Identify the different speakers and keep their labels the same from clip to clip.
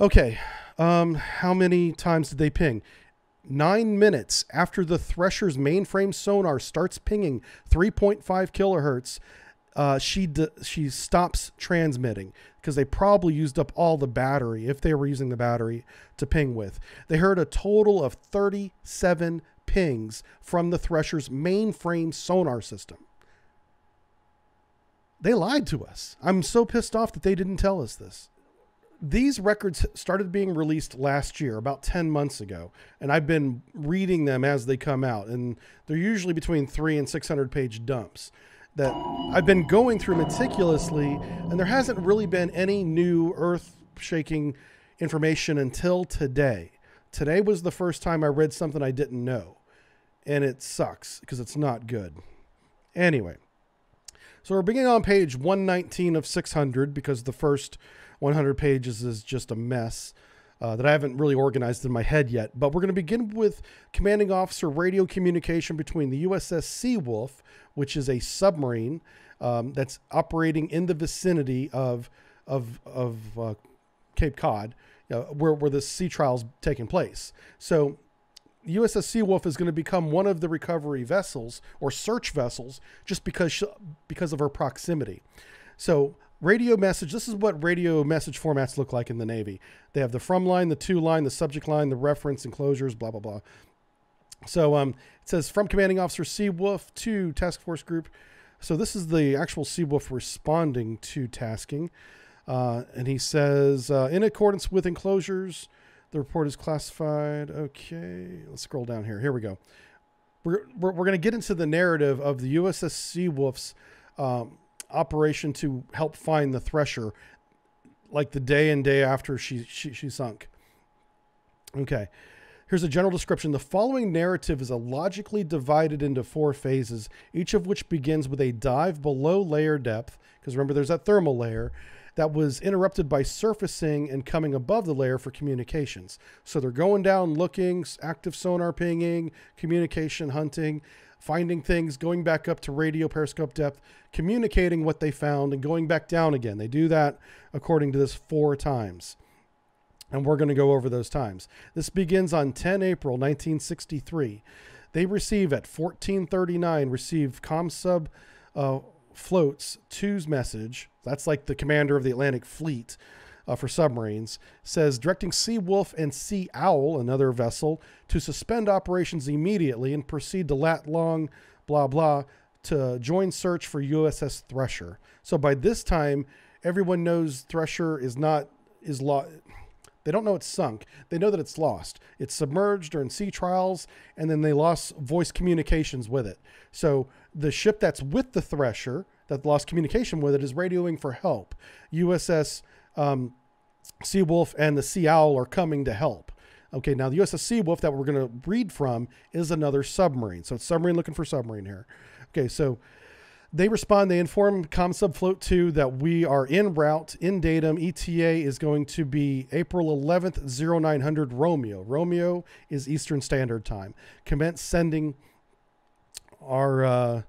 Speaker 1: Okay, um, how many times did they ping? Nine minutes after the Thresher's mainframe sonar starts pinging 3.5 kilohertz, uh, she she stops transmitting because they probably used up all the battery if they were using the battery to ping with. They heard a total of 37 pings from the Thresher's mainframe sonar system. They lied to us. I'm so pissed off that they didn't tell us this these records started being released last year, about 10 months ago, and I've been reading them as they come out, and they're usually between three and 600 page dumps that I've been going through meticulously, and there hasn't really been any new earth shaking information until today. Today was the first time I read something I didn't know, and it sucks because it's not good. Anyway, so we're beginning on page 119 of 600 because the first 100 pages is just a mess uh, that I haven't really organized in my head yet. But we're going to begin with commanding officer radio communication between the USS Seawolf, which is a submarine um, that's operating in the vicinity of of of uh, Cape Cod, uh, where where the sea trials taking place. So. USS Seawolf is going to become one of the recovery vessels or search vessels just because she, because of her proximity. So radio message this is what radio message formats look like in the navy. They have the from line the to line the subject line the reference enclosures blah blah blah. So um, it says from commanding officer seawolf to task force group. So this is the actual seawolf responding to tasking. Uh, and he says uh, in accordance with enclosures the report is classified. Okay let's scroll down here. Here we go. We're, we're, we're going to get into the narrative of the uss seawolf's um, operation to help find the thresher like the day and day after she, she, she sunk. Okay. Here's a general description. The following narrative is logically divided into four phases, each of which begins with a dive below layer depth, because remember there's that thermal layer, that was interrupted by surfacing and coming above the layer for communications. So they're going down, looking, active sonar pinging, communication hunting, finding things, going back up to radio periscope depth, communicating what they found, and going back down again. They do that according to this four times. And we're going to go over those times. This begins on 10 April 1963. They receive at 1439, receive ComSub uh, floats two's message. That's like the commander of the Atlantic Fleet uh, for submarines, says directing Seawolf and Sea Owl, another vessel, to suspend operations immediately and proceed to Lat Long, blah, blah, to join search for USS Thresher. So by this time, everyone knows Thresher is not, is lost. They don't know it's sunk. They know that it's lost. It's submerged during sea trials, and then they lost voice communications with it. So the ship that's with the Thresher, that lost communication with it, is radioing for help. USS um, Seawolf and the Sea Owl are coming to help. Okay, now the USS Seawolf that we're going to read from is another submarine. So it's submarine looking for submarine here. Okay, so they respond, they inform ComSub Float 2 that we are in route, in datum. ETA is going to be April 11th, 0900 Romeo. Romeo is Eastern Standard Time. Commence sending our, uh,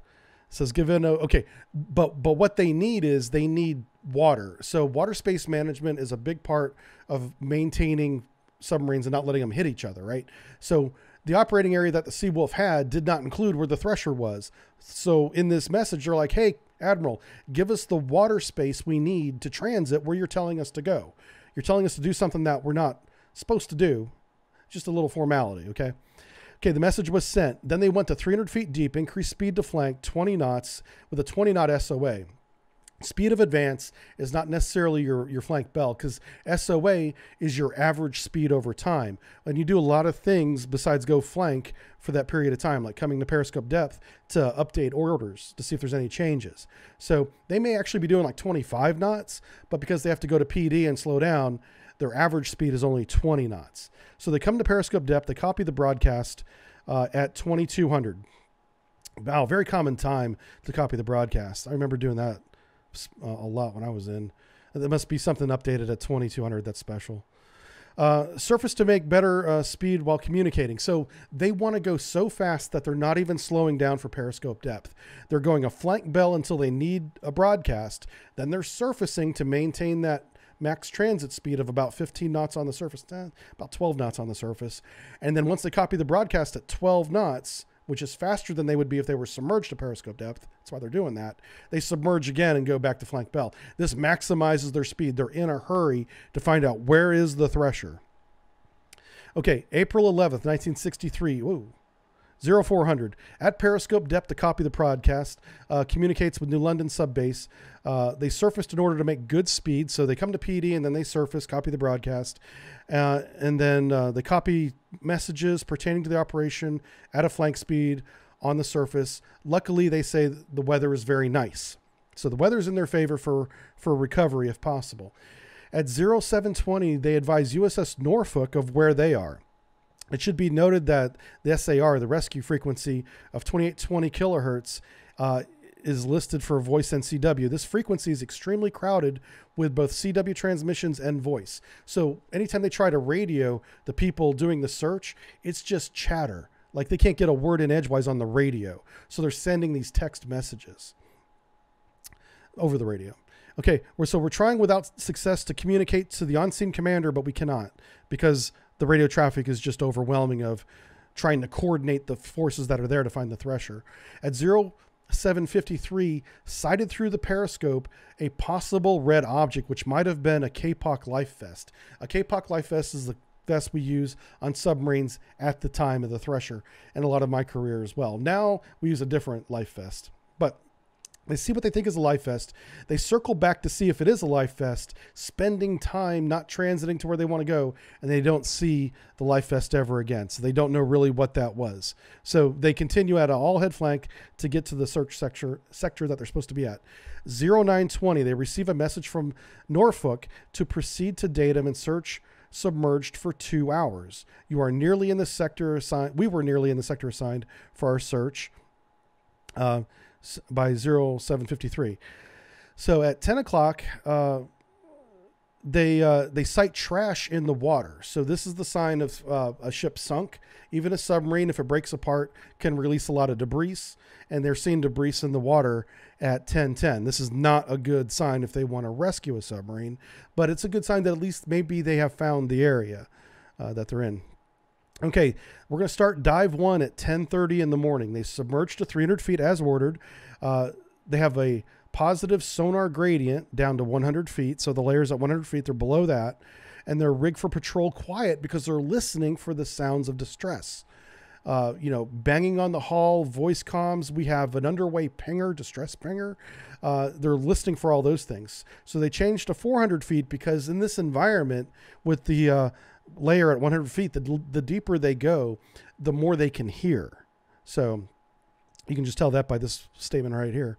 Speaker 1: says give given, a, okay, but, but what they need is they need water. So water space management is a big part of maintaining submarines and not letting them hit each other, right? So the operating area that the Seawolf had did not include where the Thresher was. So in this message, they're like, hey, Admiral, give us the water space we need to transit where you're telling us to go. You're telling us to do something that we're not supposed to do. Just a little formality, okay? Okay, the message was sent. Then they went to 300 feet deep, increased speed to flank 20 knots with a 20 knot SOA speed of advance is not necessarily your, your flank bell because SOA is your average speed over time. And you do a lot of things besides go flank for that period of time, like coming to periscope depth to update orders to see if there's any changes. So they may actually be doing like 25 knots, but because they have to go to PD and slow down, their average speed is only 20 knots. So they come to periscope depth, they copy the broadcast uh, at 2200. Wow, very common time to copy the broadcast. I remember doing that uh, a lot when I was in. There must be something updated at 2200 that's special. Uh, surface to make better uh, speed while communicating. So they want to go so fast that they're not even slowing down for periscope depth. They're going a flank bell until they need a broadcast. Then they're surfacing to maintain that max transit speed of about 15 knots on the surface, eh, about 12 knots on the surface. And then once they copy the broadcast at 12 knots, which is faster than they would be if they were submerged to periscope depth. That's why they're doing that. They submerge again and go back to flank bell. This maximizes their speed. They're in a hurry to find out where is the thresher. Okay, April 11th, 1963. Whoa. 0400 at periscope depth to copy the broadcast uh, communicates with new london subbase. Uh, they surfaced in order to make good speed so they come to pd and then they surface copy the broadcast uh, and then uh, they copy messages pertaining to the operation at a flank speed on the surface. Luckily they say the weather is very nice. So the weather is in their favor for for recovery if possible. At 0720 they advise uss norfolk of where they are it should be noted that the SAR, the rescue frequency of 2820 kilohertz, uh, is listed for voice and CW. This frequency is extremely crowded with both CW transmissions and voice. So anytime they try to radio the people doing the search, it's just chatter. Like they can't get a word in edgewise on the radio. So they're sending these text messages over the radio. Okay, we're, so we're trying without success to communicate to the on-scene commander, but we cannot because the radio traffic is just overwhelming of trying to coordinate the forces that are there to find the thresher. At 0753, sighted through the periscope a possible red object, which might have been a Kapok life vest. A Kapok life vest is the vest we use on submarines at the time of the thresher and a lot of my career as well. Now we use a different life vest. But they see what they think is a life vest. They circle back to see if it is a life vest, spending time not transiting to where they want to go, and they don't see the life vest ever again. So they don't know really what that was. So they continue at an all head flank to get to the search sector, sector that they're supposed to be at. 0920, they receive a message from Norfolk to proceed to datum and search submerged for two hours. You are nearly in the sector assigned. We were nearly in the sector assigned for our search. Uh, by 0753. So at 10 o'clock, uh, they uh, they sight trash in the water. So this is the sign of uh, a ship sunk. Even a submarine, if it breaks apart, can release a lot of debris, and they're seeing debris in the water at 1010. This is not a good sign if they want to rescue a submarine, but it's a good sign that at least maybe they have found the area uh, that they're in. Okay, we're going to start dive one at 10:30 in the morning. They submerge to 300 feet as ordered. Uh, they have a positive sonar gradient down to 100 feet, so the layers at 100 feet they're below that, and they're rigged for patrol quiet because they're listening for the sounds of distress. Uh, you know, banging on the hull, voice comms. We have an underway pinger, distress pinger. Uh, they're listening for all those things. So they changed to 400 feet because in this environment, with the uh, layer at 100 feet, the, the deeper they go, the more they can hear. So you can just tell that by this statement right here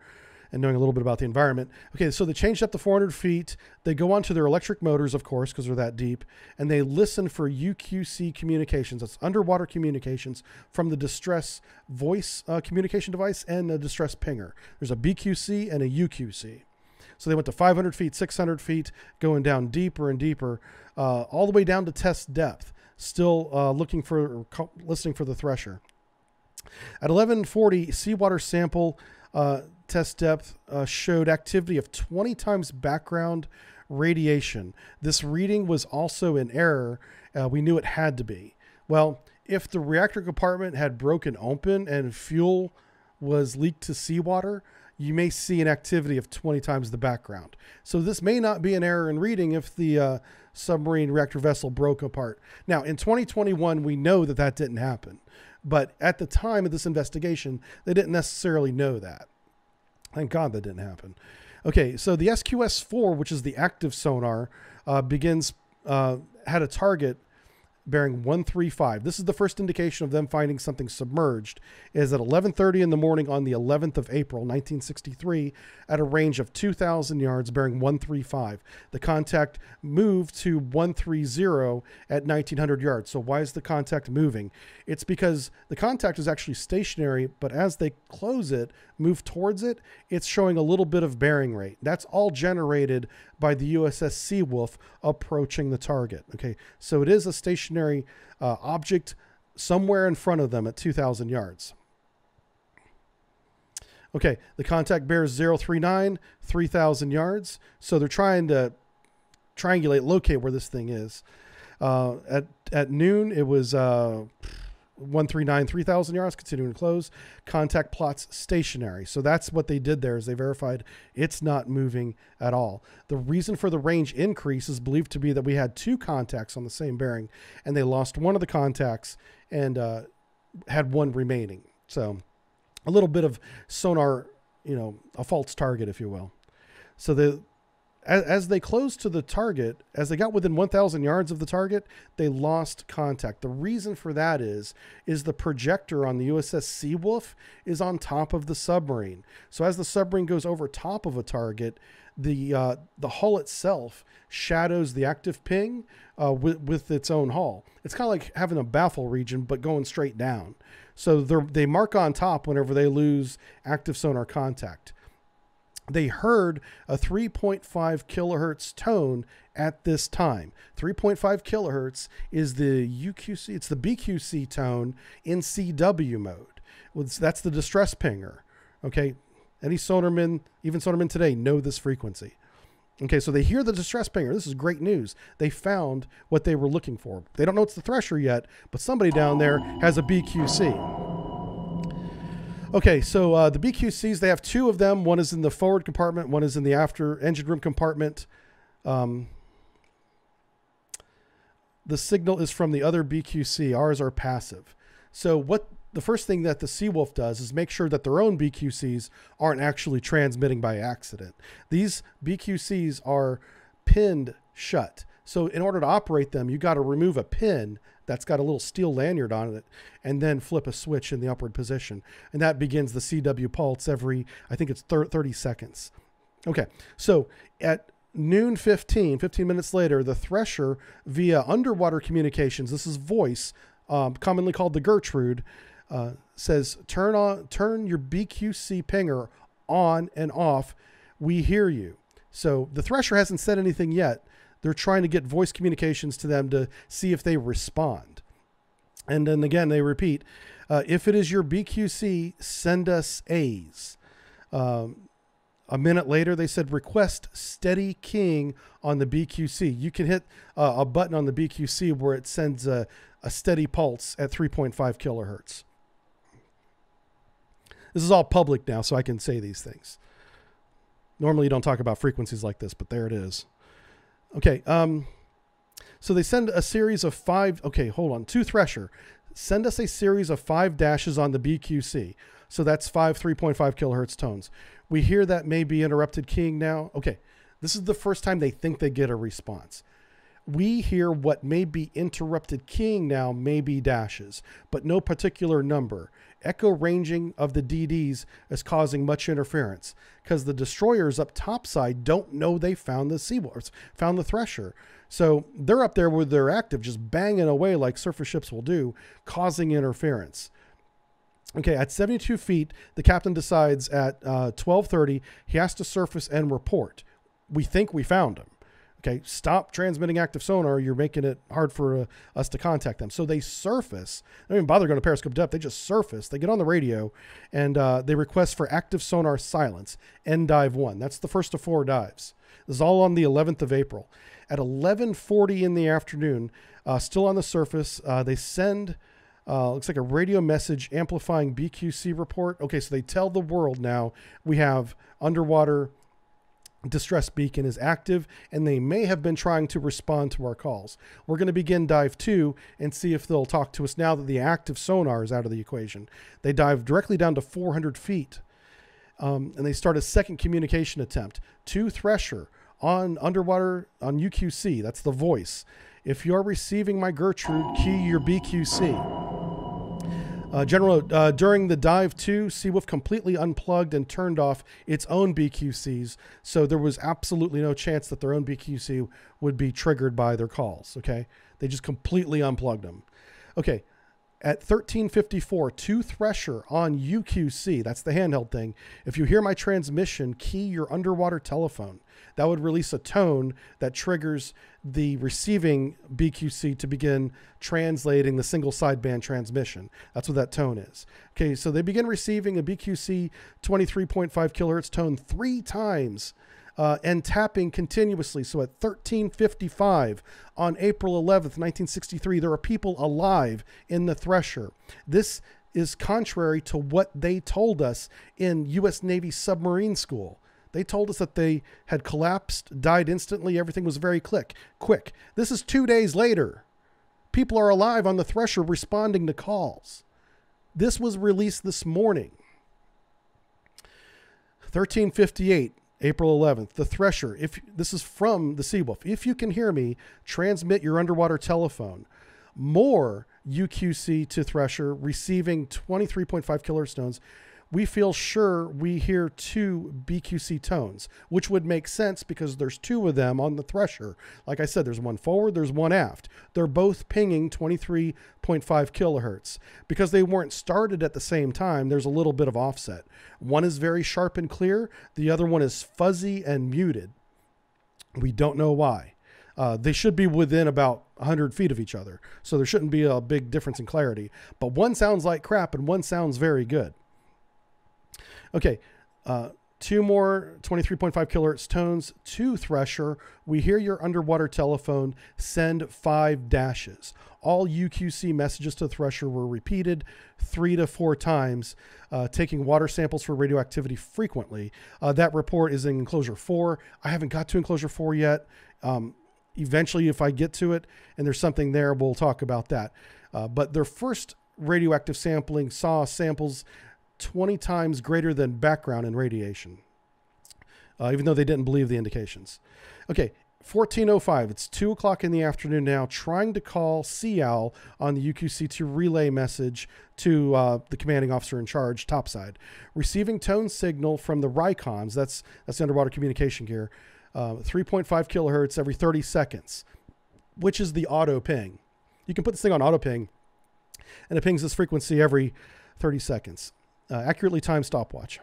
Speaker 1: and knowing a little bit about the environment. Okay, so they changed up to 400 feet. They go onto their electric motors, of course, because they're that deep, and they listen for UQC communications. That's underwater communications from the distress voice uh, communication device and a distress pinger. There's a BQC and a UQC. So they went to 500 feet, 600 feet, going down deeper and deeper, uh, all the way down to test depth, still uh, looking for, listening for the thresher. At 1140, seawater sample uh, test depth uh, showed activity of 20 times background radiation. This reading was also in error. Uh, we knew it had to be. Well, if the reactor compartment had broken open and fuel was leaked to seawater, you may see an activity of 20 times the background. So this may not be an error in reading if the uh, submarine reactor vessel broke apart. Now, in 2021, we know that that didn't happen. But at the time of this investigation, they didn't necessarily know that. Thank God that didn't happen. Okay, so the SQS 4, which is the active sonar, uh, begins, uh, had a target bearing 135. This is the first indication of them finding something submerged. Is at 11:30 in the morning on the 11th of April, 1963, at a range of 2,000 yards, bearing 135. The contact moved to 130 at 1,900 yards. So why is the contact moving? It's because the contact is actually stationary, but as they close it, move towards it, it's showing a little bit of bearing rate. That's all generated by the USS Seawolf approaching the target. Okay, so it is a stationary uh, object somewhere in front of them at 2,000 yards. Okay, the contact bears 039, 3,000 yards. So they're trying to triangulate, locate where this thing is. Uh, at at noon, it was uh, 139 3000 yards continuing to close. Contact plots stationary. So that's what they did there is they verified it's not moving at all. The reason for the range increase is believed to be that we had two contacts on the same bearing and they lost one of the contacts and uh, had one remaining. So a little bit of sonar you know a false target if you will. So the as, as they closed to the target, as they got within 1,000 yards of the target, they lost contact. The reason for that is is the projector on the USS Seawolf is on top of the submarine. So as the submarine goes over top of a target, the uh, the hull itself shadows the active ping uh, with, with its own hull. It's kind of like having a baffle region, but going straight down. So they mark on top whenever they lose active sonar contact they heard a 3.5 kilohertz tone at this time. 3.5 kilohertz is the UQC, it's the BQC tone in CW mode. That's the distress pinger. Okay. Any sonarmen, even sonarmen today, know this frequency. Okay, so they hear the distress pinger. This is great news. They found what they were looking for. They don't know it's the thresher yet, but somebody down there has a BQC. Okay, so uh, the BQCs, they have two of them. One is in the forward compartment, one is in the after engine room compartment. Um, the signal is from the other BQC. Ours are passive. So what the first thing that the Seawolf does is make sure that their own BQCs aren't actually transmitting by accident. These BQCs are pinned shut. So in order to operate them, you got to remove a pin that's got a little steel lanyard on it and then flip a switch in the upward position. And that begins the CW pulse every, I think it's 30 seconds. Okay, so at noon 15, 15 minutes later, the Thresher via underwater communications, this is voice, um, commonly called the Gertrude, uh, says turn on, turn your BQC pinger on and off. We hear you. So the Thresher hasn't said anything yet, they're trying to get voice communications to them to see if they respond. And then again, they repeat uh, if it is your BQC, send us A's. Um, a minute later, they said request steady king on the BQC. You can hit uh, a button on the BQC where it sends a, a steady pulse at 3.5 kilohertz. This is all public now, so I can say these things. Normally, you don't talk about frequencies like this, but there it is. Okay. Um, so they send a series of five. Okay, hold on. To Thresher, send us a series of five dashes on the BQC. So that's five 3.5 kilohertz tones. We hear that may be interrupted keying now. Okay, this is the first time they think they get a response. We hear what may be interrupted keying now may be dashes, but no particular number echo ranging of the DDs is causing much interference because the destroyers up topside don't know they found the Seawolves, found the Thresher. So they're up there with their active, just banging away like surface ships will do, causing interference. Okay, at 72 feet, the captain decides at uh, 12:30 he has to surface and report. We think we found him. Okay, stop transmitting active sonar. You're making it hard for uh, us to contact them. So they surface. They don't even bother going to periscope depth. They just surface. They get on the radio and uh, they request for active sonar silence. End dive one. That's the first of four dives. This is all on the 11th of April. At 11:40 in the afternoon, uh, still on the surface, uh, they send. Uh, looks like a radio message amplifying BQC report. Okay, so they tell the world now we have underwater distress beacon is active and they may have been trying to respond to our calls. We're going to begin dive two and see if they'll talk to us now that the active sonar is out of the equation. They dive directly down to 400 feet um, and they start a second communication attempt to Thresher on underwater on UQC. That's the voice. If you're receiving my Gertrude, key your BQC. Uh, General, uh, during the dive two, Seawolf completely unplugged and turned off its own BQCs, so there was absolutely no chance that their own BQC would be triggered by their calls. Okay, they just completely unplugged them. Okay, at 1354 to Thresher on UQC, that's the handheld thing. If you hear my transmission, key your underwater telephone. That would release a tone that triggers the receiving BQC to begin translating the single sideband transmission. That's what that tone is. Okay, so they begin receiving a BQC 23.5 kilohertz tone three times uh, and tapping continuously. So at 1355 on April 11th, 1963, there are people alive in the Thresher. This is contrary to what they told us in U.S. Navy submarine school. They told us that they had collapsed, died instantly, everything was very quick. Quick. This is two days later. People are alive on the Thresher responding to calls. This was released this morning. 1358, April 11th. The Thresher. If this is from the Seawolf. If you can hear me, transmit your underwater telephone. More UQC to Thresher, receiving 23.5 kilohertz tones we feel sure we hear two BQC tones, which would make sense because there's two of them on the thresher. Like I said, there's one forward, there's one aft. They're both pinging 23.5 kilohertz. Because they weren't started at the same time, there's a little bit of offset. One is very sharp and clear, the other one is fuzzy and muted. We don't know why. Uh, they should be within about 100 feet of each other, so there shouldn't be a big difference in clarity. But one sounds like crap and one sounds very good. Okay. Uh, two more 23.5 kilohertz tones to Thresher. We hear your underwater telephone. Send five dashes. All UQC messages to Thresher were repeated three to four times, uh, taking water samples for radioactivity frequently. Uh, that report is in enclosure four. I haven't got to enclosure four yet. Um, eventually, if I get to it and there's something there, we'll talk about that. Uh, but their first radioactive sampling saw samples 20 times greater than background in radiation, uh, even though they didn't believe the indications. Okay, 1405, it's 2 o'clock in the afternoon now, trying to call CL on the UQC2 relay message to uh, the commanding officer in charge, topside. Receiving tone signal from the RICOMs, that's, that's the underwater communication gear, uh, 3.5 kilohertz every 30 seconds, which is the auto ping. You can put this thing on auto ping, and it pings this frequency every 30 seconds uh, accurately timed stopwatch.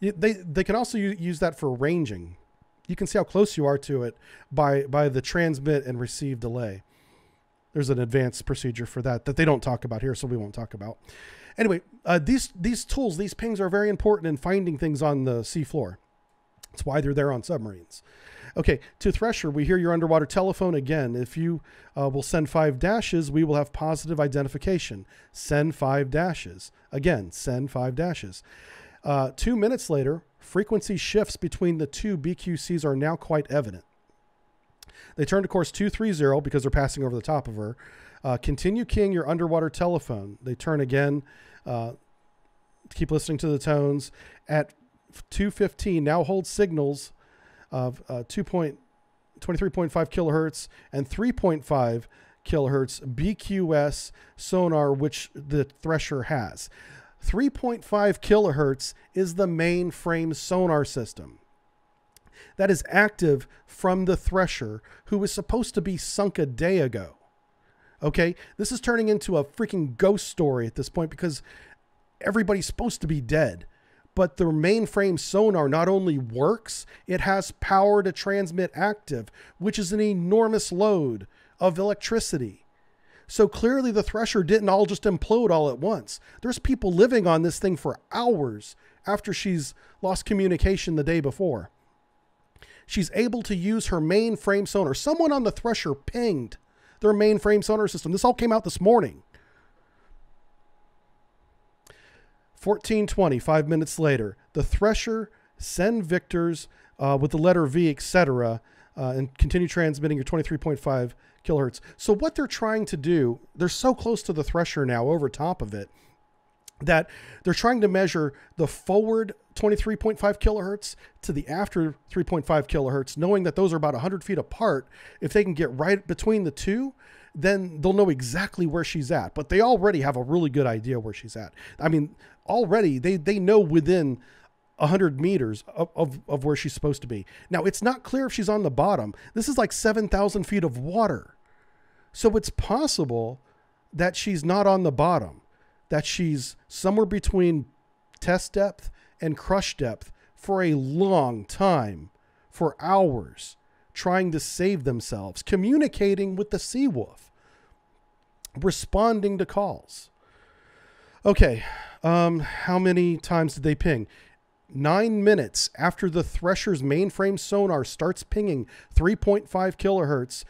Speaker 1: They, they can also use that for ranging. You can see how close you are to it by, by the transmit and receive delay. There's an advanced procedure for that that they don't talk about here, so we won't talk about. Anyway, uh, these, these tools, these pings are very important in finding things on the seafloor. That's why they're there on submarines. Okay, to Thresher, we hear your underwater telephone again. If you uh, will send five dashes, we will have positive identification. Send five dashes. Again, send five dashes. Uh, two minutes later, frequency shifts between the two BQCs are now quite evident. They turn to course 230 because they're passing over the top of her. Uh, continue keying your underwater telephone. They turn again. Uh, keep listening to the tones. At 215, now hold signals of uh, 2.23.5 kilohertz and 3.5 kilohertz BQS sonar, which the Thresher has. 3.5 kilohertz is the mainframe sonar system that is active from the Thresher, who was supposed to be sunk a day ago. Okay, this is turning into a freaking ghost story at this point because everybody's supposed to be dead but the mainframe sonar not only works, it has power to transmit active, which is an enormous load of electricity. So clearly the Thresher didn't all just implode all at once. There's people living on this thing for hours after she's lost communication the day before. She's able to use her mainframe sonar. Someone on the Thresher pinged their mainframe sonar system. This all came out this morning. 1420, five minutes later, the Thresher send Victors uh, with the letter V, etc., uh, and continue transmitting your 23.5 kilohertz. So what they're trying to do, they're so close to the Thresher now, over top of it, that they're trying to measure the forward 23.5 kilohertz to the after 3.5 kilohertz, knowing that those are about 100 feet apart. If they can get right between the two, then they'll know exactly where she's at. But they already have a really good idea where she's at. I mean, already they, they know within 100 meters of, of, of where she's supposed to be. Now, it's not clear if she's on the bottom. This is like 7,000 feet of water. So it's possible that she's not on the bottom, that she's somewhere between test depth and crush depth for a long time, for hours, trying to save themselves, communicating with the Seawolf, responding to calls. Okay, um, how many times did they ping? nine minutes after the Thresher's mainframe sonar starts pinging 3.5 kilohertz,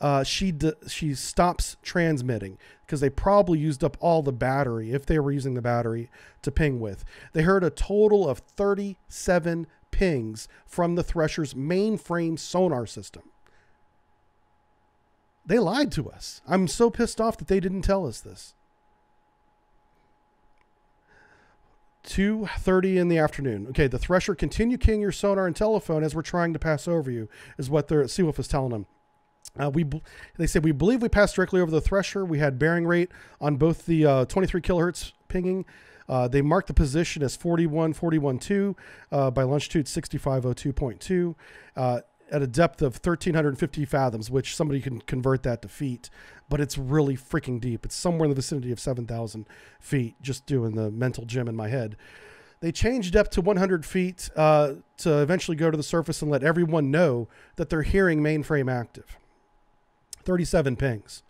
Speaker 1: uh, she she stops transmitting because they probably used up all the battery if they were using the battery to ping with. They heard a total of 37 pings from the Thresher's mainframe sonar system. They lied to us. I'm so pissed off that they didn't tell us this. 2.30 in the afternoon. Okay, the Thresher continue keying your sonar and telephone as we're trying to pass over you, is what their Seawolf is telling them. Uh, we they said we believe we passed directly over the Thresher. We had bearing rate on both the uh, 23 kilohertz pinging. Uh, they marked the position as 41 41.2 uh, by longitude 6502.2 uh, at a depth of 1350 fathoms, which somebody can convert that to feet, but it's really freaking deep. It's somewhere in the vicinity of 7,000 feet, just doing the mental gym in my head. They changed depth to 100 feet uh, to eventually go to the surface and let everyone know that they're hearing mainframe active. 37 pings.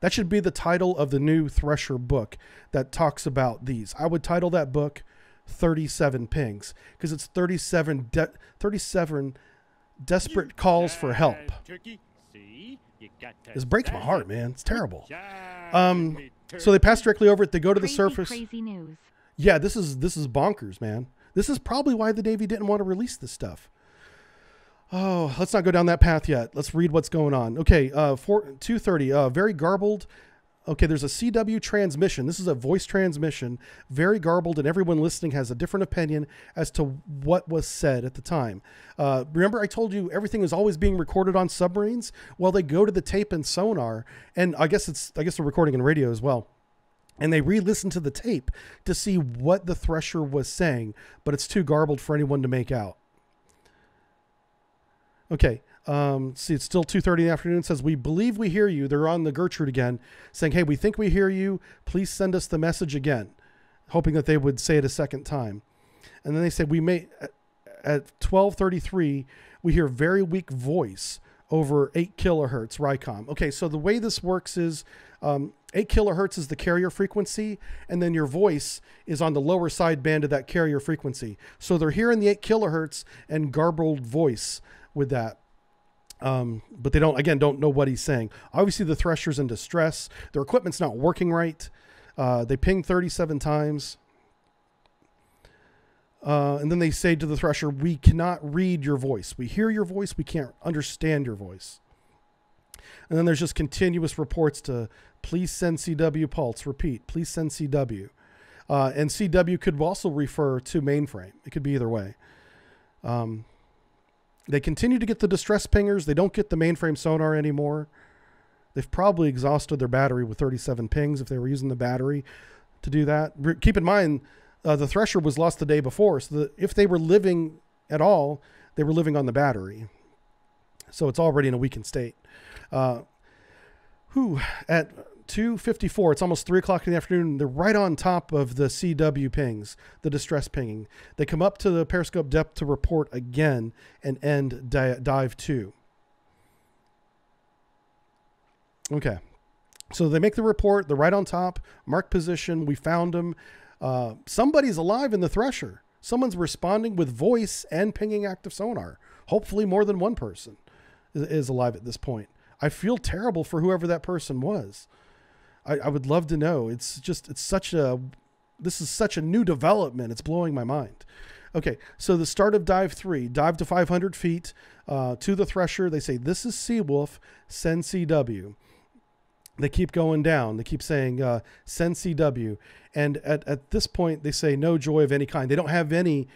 Speaker 1: That should be the title of the new Thresher book that talks about these. I would title that book 37 pings because it's 37 de- 37 desperate calls for help. This breaks my heart, man. It's terrible. Um, so they pass directly over it. They go to the
Speaker 2: Crazy,
Speaker 1: surface.
Speaker 2: Crazy news.
Speaker 1: Yeah, this is this is bonkers, man. This is probably why the Navy didn't want to release this stuff. Oh, let's not go down that path yet. Let's read what's going on. Okay, uh, four two thirty. Uh, very garbled. Okay, there's a CW transmission. This is a voice transmission, very garbled, and everyone listening has a different opinion as to what was said at the time. Uh, remember, I told you everything is always being recorded on submarines. Well, they go to the tape and sonar, and I guess it's I guess they're recording in radio as well and they re-listen to the tape to see what the thresher was saying but it's too garbled for anyone to make out okay um, see it's still 2.30 in the afternoon. It says we believe we hear you. They're on the gertrude again saying hey we think we hear you. Please send us the message again hoping that they would say it a second time. And then they said we may at- at 12.33 we hear very weak voice over 8 kilohertz rycom okay so the way this works is um, 8 kilohertz is the carrier frequency and then your voice is on the lower side band of that carrier frequency. So they're hearing the 8 kilohertz and garbled voice with that um, but they don't again don't know what he's saying obviously the thresher's in distress their equipment's not working right uh, they ping 37 times uh, and then they say to the thresher, We cannot read your voice. We hear your voice. We can't understand your voice. And then there's just continuous reports to please send CW Pulse. Repeat, please send CW. Uh, and CW could also refer to mainframe. It could be either way. Um, they continue to get the distress pingers. They don't get the mainframe sonar anymore. They've probably exhausted their battery with 37 pings if they were using the battery to do that. Keep in mind, uh, the Thresher was lost the day before, so that if they were living at all, they were living on the battery. So it's already in a weakened state. Uh, whew, at 2.54, it's almost 3 o'clock in the afternoon. They're right on top of the CW pings, the distress pinging. They come up to the periscope depth to report again and end di- dive 2. Okay. So they make the report. They're right on top, mark position. We found them. Uh, somebody's alive in the Thresher. Someone's responding with voice and pinging active sonar. Hopefully, more than one person is, is alive at this point. I feel terrible for whoever that person was. I, I would love to know. It's just, it's such a, this is such a new development. It's blowing my mind. Okay, so the start of dive three, dive to 500 feet uh, to the Thresher. They say, This is Seawolf, send CW they keep going down. They keep saying uh, send CW, and at, at this point they say no joy of any kind. They don't have any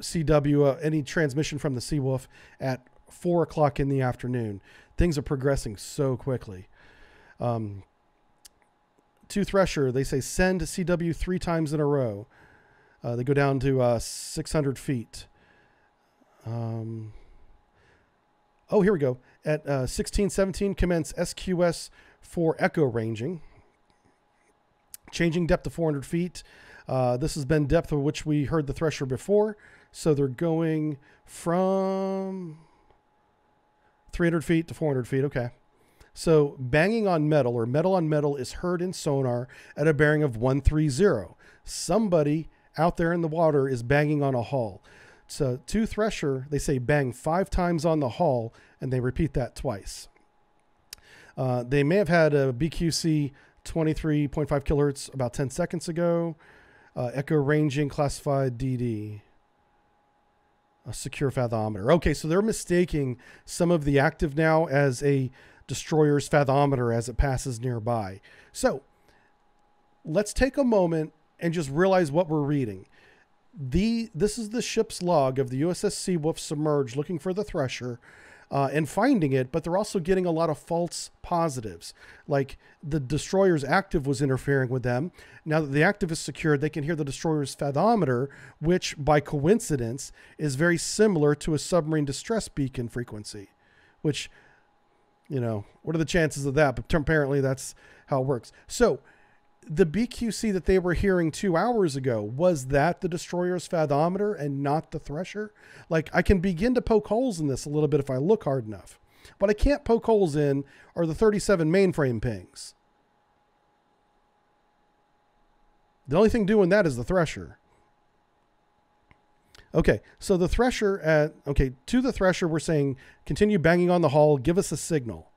Speaker 1: CW, uh, any transmission from the Seawolf at four o'clock in the afternoon. Things are progressing so quickly. Um, to Thresher, they say send CW three times in a row. Uh, they go down to uh, 600 feet. Um, oh, here we go. At uh, 1617, commence SQS for echo ranging. Changing depth to 400 feet. Uh, this has been depth of which we heard the thresher before. So they're going from 300 feet to 400 feet. Okay. So banging on metal or metal on metal is heard in sonar at a bearing of 130. Somebody out there in the water is banging on a hull. So to Thresher, they say bang five times on the hull, and they repeat that twice. Uh, they may have had a BQC 23.5 kilohertz about 10 seconds ago. Uh, echo ranging classified DD. A secure fathometer. Okay, so they're mistaking some of the active now as a destroyer's fathometer as it passes nearby. So let's take a moment and just realize what we're reading. The this is the ship's log of the USS Seawolf submerged looking for the Thresher uh, and finding it, but they're also getting a lot of false positives. Like the destroyer's active was interfering with them. Now that the active is secured, they can hear the destroyer's fathometer, which by coincidence is very similar to a submarine distress beacon frequency, which, you know, what are the chances of that? But apparently that's how it works. So the BQC that they were hearing two hours ago, was that the destroyer's fathometer and not the thresher? Like, I can begin to poke holes in this a little bit if I look hard enough. What I can't poke holes in are the 37 mainframe pings. The only thing doing that is the thresher. Okay, so the thresher at, okay, to the thresher, we're saying continue banging on the hull, give us a signal.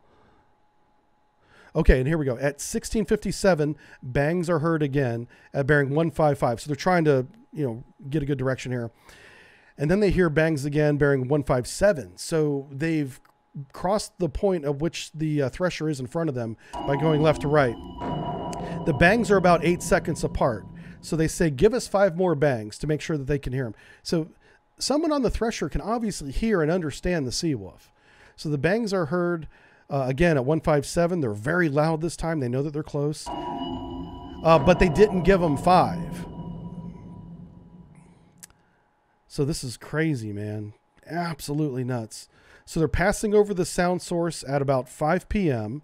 Speaker 1: Okay, and here we go. At 1657, bangs are heard again at bearing 155. So they're trying to, you know, get a good direction here. And then they hear bangs again bearing 157. So they've crossed the point of which the uh, thresher is in front of them by going left to right. The bangs are about eight seconds apart. So they say, give us five more bangs to make sure that they can hear them. So someone on the thresher can obviously hear and understand the Seawolf. So the bangs are heard uh, again, at 157, they're very loud this time. They know that they're close. Uh, but they didn't give them five. So this is crazy, man. Absolutely nuts. So they're passing over the sound source at about 5 p.m.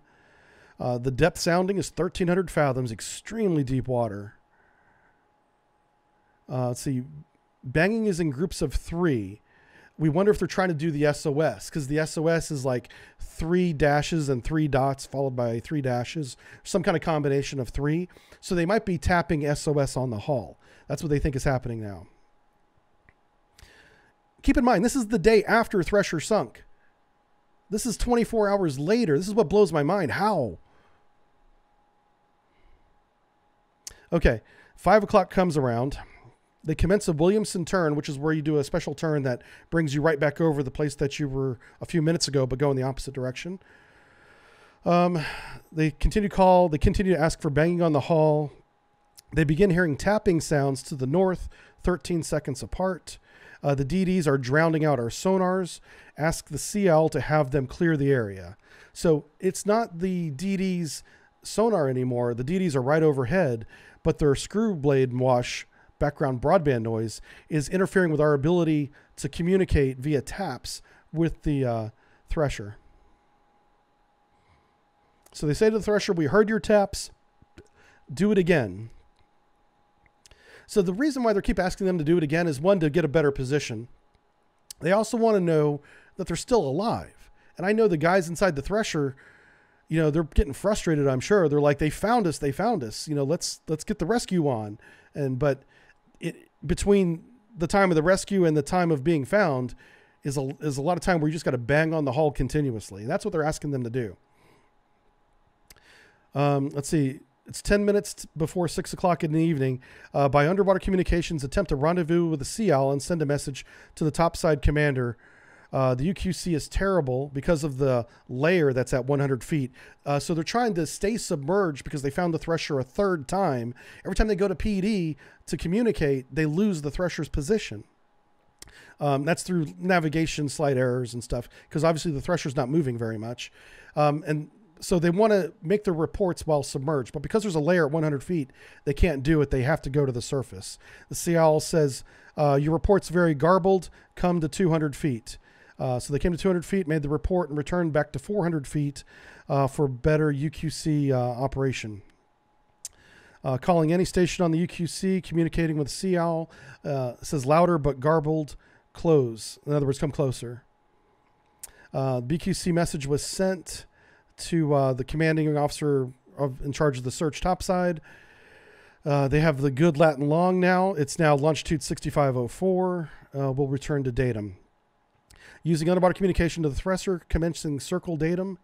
Speaker 1: Uh, the depth sounding is 1,300 fathoms, extremely deep water. Uh, let's see. Banging is in groups of three we wonder if they're trying to do the SOS because the SOS is like three dashes and three dots followed by three dashes, some kind of combination of three. So they might be tapping SOS on the hull. That's what they think is happening now. Keep in mind, this is the day after Thresher sunk. This is 24 hours later. This is what blows my mind. How? Okay, five o'clock comes around. They commence a Williamson turn, which is where you do a special turn that brings you right back over the place that you were a few minutes ago, but go in the opposite direction. Um, they continue to call. They continue to ask for banging on the hull. They begin hearing tapping sounds to the north, 13 seconds apart. Uh, the DDs are drowning out our sonars. Ask the CL to have them clear the area. So it's not the DD's sonar anymore. The DDs are right overhead, but their screw blade wash background broadband noise is interfering with our ability to communicate via taps with the uh, thresher. So they say to the thresher, We heard your taps, do it again. So the reason why they keep asking them to do it again is one, to get a better position. They also want to know that they're still alive. And I know the guys inside the thresher, you know, they're getting frustrated, I'm sure. They're like, they found us, they found us. You know, let's let's get the rescue on. And but it, between the time of the rescue and the time of being found is a, is a lot of time where you just got to bang on the hull continuously. That's what they're asking them to do. Um, let's see. It's 10 minutes before 6 o'clock in the evening. Uh, by underwater communications, attempt a rendezvous with the Sea owl and send a message to the topside commander uh, the UQC is terrible because of the layer that's at 100 feet. Uh, so they're trying to stay submerged because they found the Thresher a third time. Every time they go to PD to communicate, they lose the Thresher's position. Um, that's through navigation slide errors and stuff because obviously the Thresher's not moving very much. Um, and so they want to make their reports while submerged, but because there's a layer at 100 feet, they can't do it. They have to go to the surface. The CL says, uh, Your report's very garbled. Come to 200 feet. Uh, so they came to 200 feet, made the report, and returned back to 400 feet uh, for better UQC uh, operation. Uh, calling any station on the UQC, communicating with CL, uh, says louder but garbled, close. In other words, come closer. BQC message was sent to the commanding officer of, in charge of the search topside. Uh, they have the good Latin long now. It's now longitude 6504. Uh, we'll return to datum. Using underwater communication to the thresher, commencing circle datum.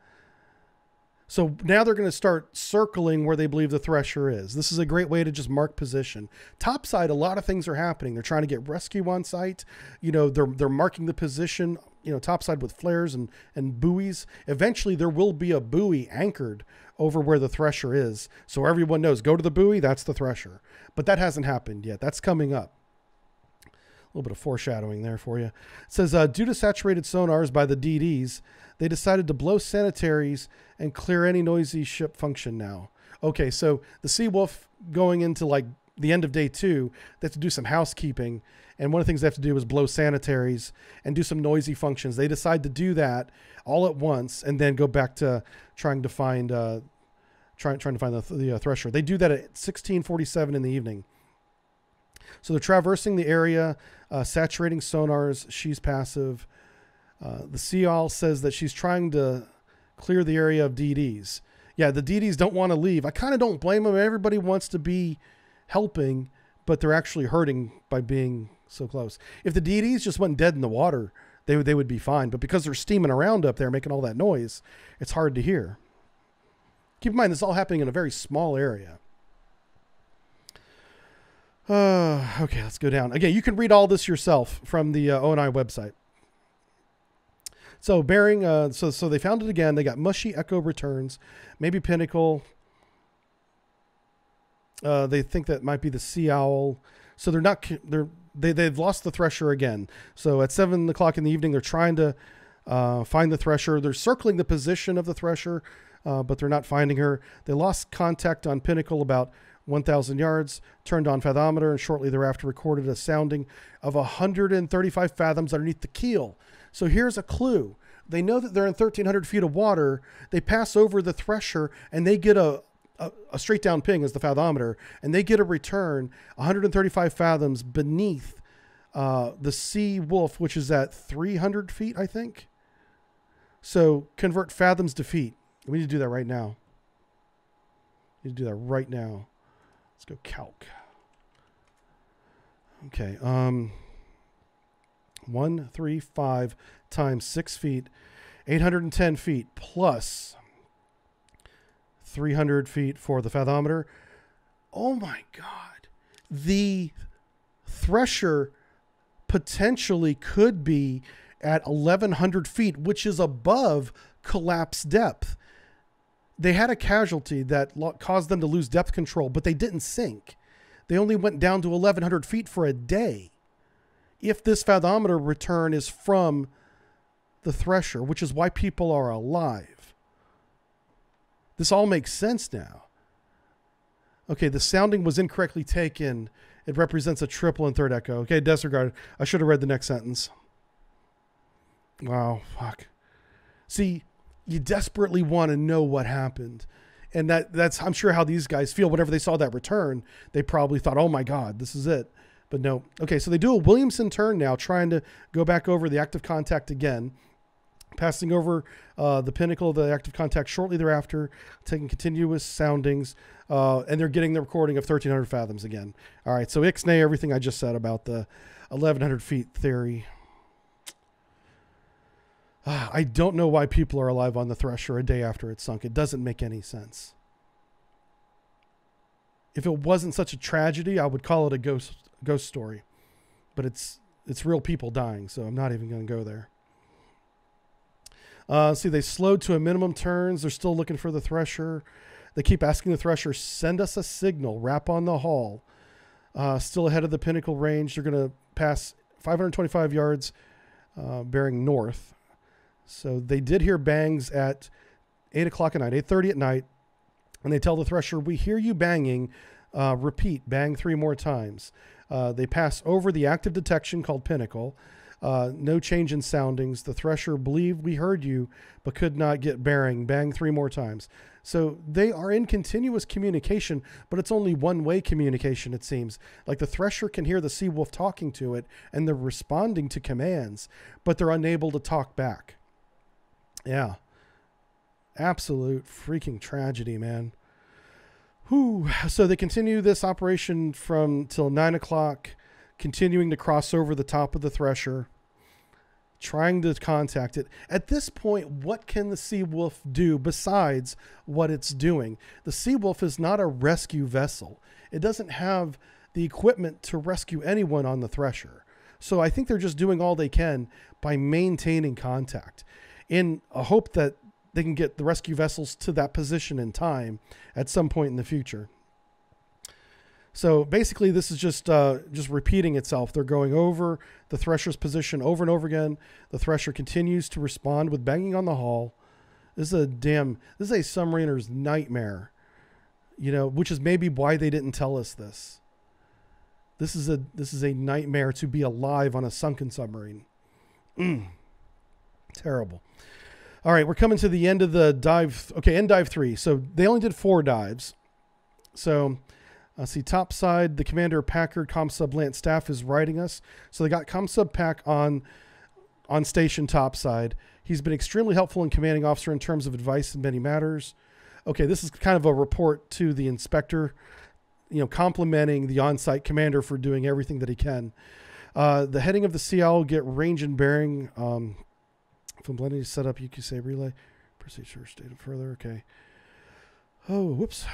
Speaker 1: So now they're going to start circling where they believe the thresher is. This is a great way to just mark position. Topside, a lot of things are happening. They're trying to get rescue on site. You know, they're they're marking the position. You know, topside with flares and and buoys. Eventually, there will be a buoy anchored over where the thresher is, so everyone knows. Go to the buoy. That's the thresher. But that hasn't happened yet. That's coming up. Little bit of foreshadowing there for you. It says uh, due to saturated sonars by the DDs they decided to blow sanitaries and clear any noisy ship function now. Okay, so the Seawolf going into like the end of day two, they have to do some housekeeping. And one of the things they have to do is blow sanitaries and do some noisy functions. They decide to do that all at once and then go back to trying to find uh, trying trying to find the, the uh, thresher. They do that at 1647 in the evening. So they're traversing the area, uh, saturating sonars. She's passive. Uh, the Sea Owl says that she's trying to clear the area of DDs. Yeah, the DDs don't want to leave. I kind of don't blame them. Everybody wants to be helping, but they're actually hurting by being so close. If the DDs just went dead in the water, they they would be fine. But because they're steaming around up there, making all that noise, it's hard to hear. Keep in mind, this is all happening in a very small area. Uh, okay, let's go down. Again, you can read all this yourself from the uh, ONI website. So bearing, uh, so so they found it again. They got mushy echo returns, maybe Pinnacle. Uh, they think that might be the sea owl. So they're not they're they they've lost the thresher again. So at seven o'clock in the evening, they're trying to uh, find the thresher. They're circling the position of the thresher, uh, but they're not finding her. They lost contact on Pinnacle about 1,000 yards, turned on fathometer, and shortly thereafter recorded a sounding of 135 fathoms underneath the keel. So here's a clue. They know that they're in 1,300 feet of water. They pass over the thresher and they get a, a, a straight down ping as the fathometer, and they get a return 135 fathoms beneath uh, the Seawolf, which is at 300 feet, I think. So convert fathoms to feet. We need to do that right now. We need to do that right now. Let's go calc. Okay. Um, one, three, five times six feet, 810 feet plus 300 feet for the fathometer. Oh my God. The thresher potentially could be at 1100 feet, which is above collapse depth. They had a casualty that caused them to lose depth control, but they didn't sink. They only went down to 1100 feet for a day if this fathometer return is from the thresher, which is why people are alive. This all makes sense now. Okay, the sounding was incorrectly taken. It represents a triple and third echo. Okay, disregard. I should have read the next sentence. Wow, fuck. See, you desperately want to know what happened. And that that's I'm sure how these guys feel whenever they saw that return. They probably thought, "Oh my god, this is it." But no. Okay, so they do a Williamson turn now, trying to go back over the active contact again, passing over uh, the pinnacle of the active contact shortly thereafter, taking continuous soundings, uh, and they're getting the recording of 1,300 fathoms again. All right, so ixnay everything I just said about the 1,100 feet theory. I don't know why people are alive on the Thresher a day after it sunk. It doesn't make any sense. If it wasn't such a tragedy, I would call it a ghost ghost story, but it's it's real people dying, so I'm not even going to go there. Uh, see, they slowed to a minimum turns. They're still looking for the thresher. They keep asking the thresher, send us a signal, wrap on the hull. Uh, still ahead of the pinnacle range. They're going to pass 525 yards, uh, bearing north. So they did hear bangs at 8 o'clock at night, 8.30 at night. And they tell the thresher, we hear you banging. Uh, repeat, bang three more times. Uh, they pass over the active detection called Pinnacle. Uh, no change in soundings. The Thresher believed we heard you, but could not get bearing. Bang three more times. So they are in continuous communication, but it's only one way communication, it seems. Like the Thresher can hear the Seawolf talking to it, and they're responding to commands, but they're unable to talk back. Yeah. Absolute freaking tragedy, man. Whew. So they continue this operation from till nine o'clock, continuing to cross over the top of the thresher, trying to contact it. At this point, what can the Seawolf do besides what it's doing? The Seawolf is not a rescue vessel. It doesn't have the equipment to rescue anyone on the thresher. So I think they're just doing all they can by maintaining contact in a hope that they can get the rescue vessels to that position in time at some point in the future. So basically, this is just uh, just repeating itself. They're going over the Thresher's position over and over again. The Thresher continues to respond with banging on the hull. This is a damn. This is a submariner's nightmare. You know, which is maybe why they didn't tell us this. This is a this is a nightmare to be alive on a sunken submarine. Terrible. All right, we're coming to the end of the dive. Okay, end dive three. So they only did four dives. So uh, see, top side, the commander Packard ComSubLant Staff is writing us. So they got ComSub Pack on on station top side. He's been extremely helpful in commanding officer in terms of advice in many matters. Okay, this is kind of a report to the inspector, you know, complimenting the on-site commander for doing everything that he can. Uh, the heading of the CL get range and bearing. Um, from blending to set up say relay. Procedure stated further. Okay. Oh, whoops.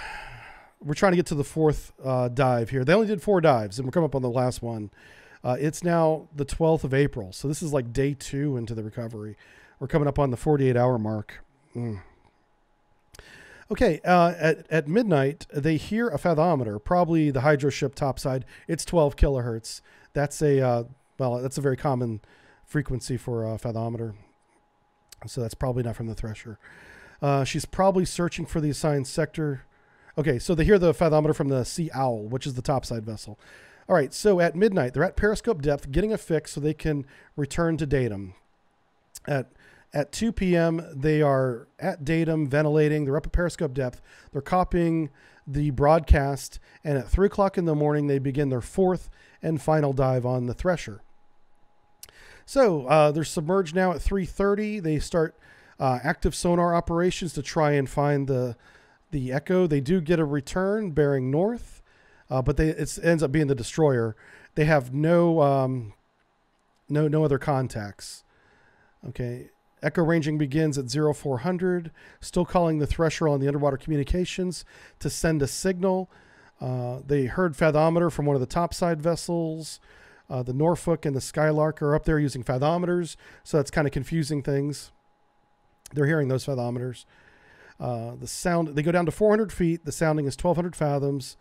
Speaker 1: We're trying to get to the fourth uh, dive here. They only did four dives, and we're coming up on the last one. Uh, it's now the 12th of April. So this is like day two into the recovery. We're coming up on the 48 hour mark. Mm. Okay, uh, at, at midnight, they hear a fathometer, probably the hydro ship topside. It's 12 kilohertz. That's a, uh, well, that's a very common frequency for a fathometer. So that's probably not from the Thresher. Uh, she's probably searching for the assigned sector. Okay, so they hear the fathometer from the Sea Owl, which is the topside vessel. All right, so at midnight, they're at periscope depth getting a fix so they can return to datum. At at 2 p.m., they are at datum, ventilating. They're up at periscope depth. They're copying the broadcast, and at 3 o'clock in the morning, they begin their fourth and final dive on the Thresher. So uh, they're submerged now at 3:30. They start uh, active sonar operations to try and find the the Echo. They do get a return bearing north, uh, but they it ends up being the destroyer. They have no um, no no other contacts. Okay. Echo ranging begins at 0400, still calling the Thresher on the underwater communications to send a signal. Uh, they heard fathometer from one of the topside vessels. Uh, the Norfolk and the Skylark are up there using fathometers, so that's kind of confusing things. They're hearing those fathometers. Uh, the sound they go down to 400 feet. The sounding is 1,200 fathoms.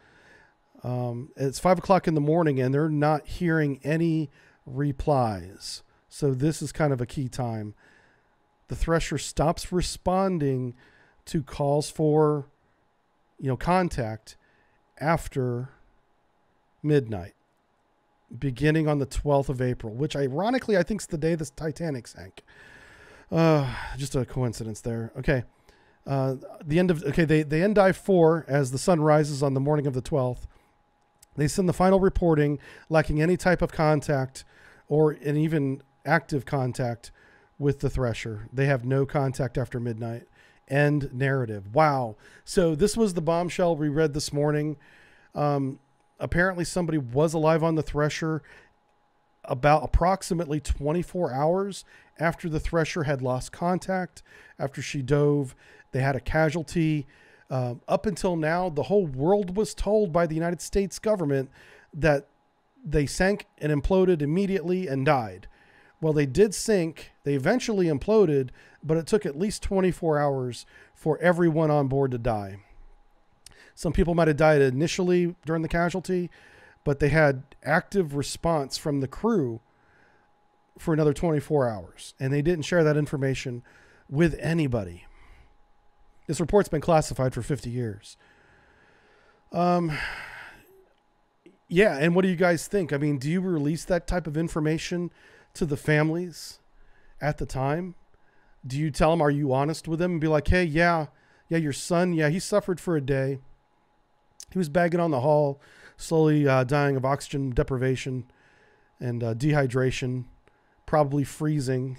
Speaker 1: Um, it's five o'clock in the morning, and they're not hearing any replies. So this is kind of a key time. The Thresher stops responding to calls for, you know, contact after midnight beginning on the 12th of April, which ironically I think is the day the Titanic sank. Uh, just a coincidence there. Okay. Uh, the end of okay, they they end dive four as the sun rises on the morning of the 12th. They send the final reporting, lacking any type of contact or an even active contact with the Thresher. They have no contact after midnight. End narrative. Wow. So this was the bombshell we read this morning. Um, apparently somebody was alive on the Thresher about approximately 24 hours after the Thresher had lost contact, after she dove. They had a casualty. Uh, up until now, the whole world was told by the United States government that they sank and imploded immediately and died. Well, they did sink. They eventually imploded, but it took at least 24 hours for everyone on board to die. Some people might have died initially during the casualty, but they had active response from the crew for another 24 hours, and they didn't share that information with anybody. This report's been classified for 50 years. Um, yeah, and what do you guys think? I mean, do you release that type of information to the families at the time? Do you tell them, are you honest with them and be like, hey, yeah, yeah, your son, yeah, he suffered for a day. He was bagging on the hull, slowly uh, dying of oxygen deprivation and uh, dehydration, probably freezing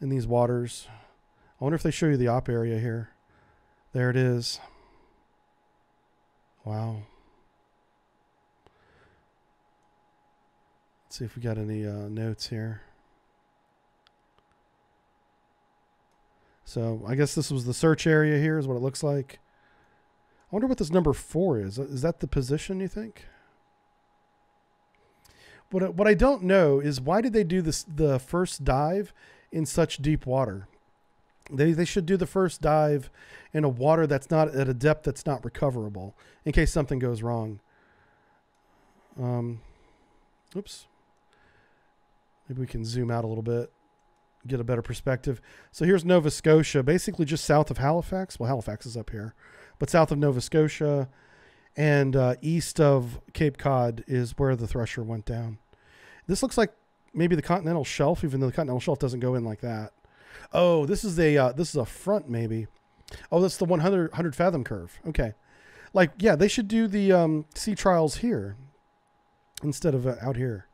Speaker 1: in these waters. I wonder if they show you the op area here. There it is. Wow. Let's see if we got any uh, notes here. So I guess this was the search area here, is what it looks like. Wonder what this number four is. Is that the position you think? What what I don't know is why did they do this the first dive in such deep water? They they should do the first dive in a water that's not at a depth that's not recoverable in case something goes wrong. Um, oops. Maybe we can zoom out a little bit, get a better perspective. So here's Nova Scotia, basically just south of Halifax. Well, Halifax is up here, but south of Nova Scotia and uh, east of Cape Cod is where the Thresher went down. This looks like maybe the continental shelf, even though the continental shelf doesn't go in like that. Oh, this is a uh, this is a front maybe. Oh, that's the 100, 100 fathom curve. Okay, like yeah, they should do the um, sea trials here instead of uh, out here.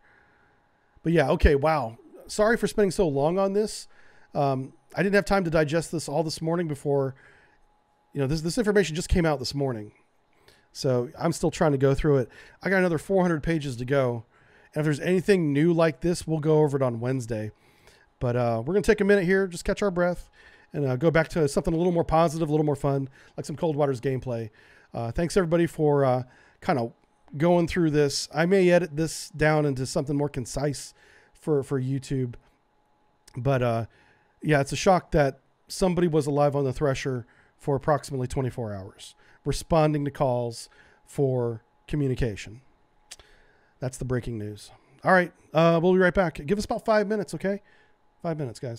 Speaker 1: But yeah, okay, wow. Sorry for spending so long on this. Um, I didn't have time to digest this all this morning before. You know, this this information just came out this morning, so I'm still trying to go through it. I got another 400 pages to go, and if there's anything new like this, we'll go over it on Wednesday. But uh, we're gonna take a minute here, just catch our breath, and uh, go back to something a little more positive, a little more fun, like some Cold Waters gameplay. Uh, thanks everybody for uh, kind of going through this. I may edit this down into something more concise for for YouTube, but uh, yeah, it's a shock that somebody was alive on the Thresher for approximately 24 hours, responding to calls for communication. That's the breaking news. All right, uh, we'll be right back. Give us about five minutes, okay? Five minutes, guys.